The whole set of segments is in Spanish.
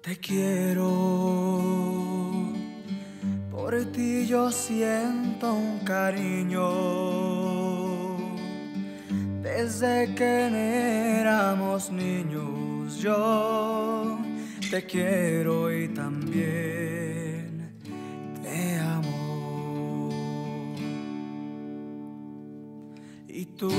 Te quiero, por ti yo siento un cariño. Desde que éramos niños yo te quiero y también te amo. Y tú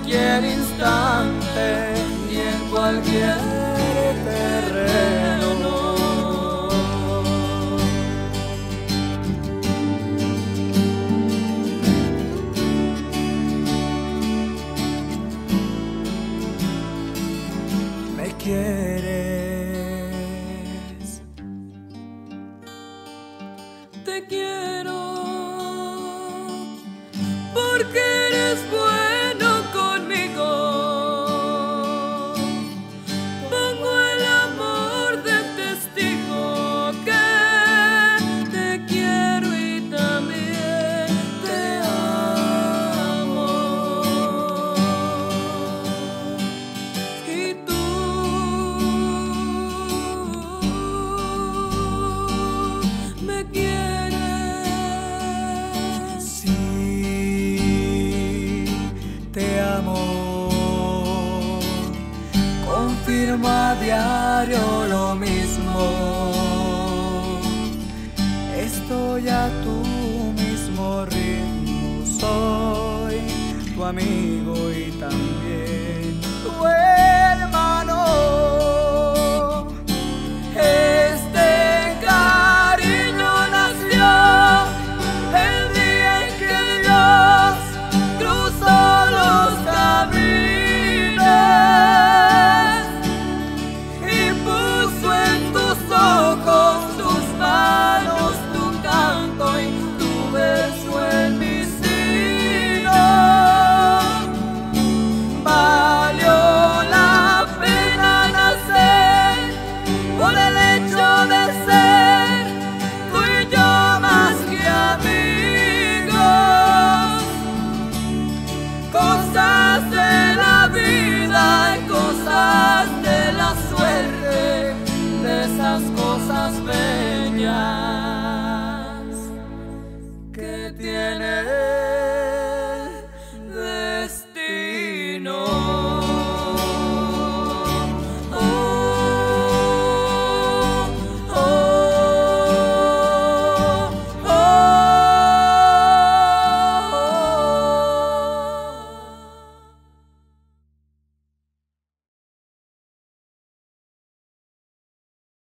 cualquier instante y en cualquier terreno. me quieres. Te quiero porque eres bueno Confirma a diario lo mismo. Estoy a tu mismo ritmo. Soy tu amigo y también tiene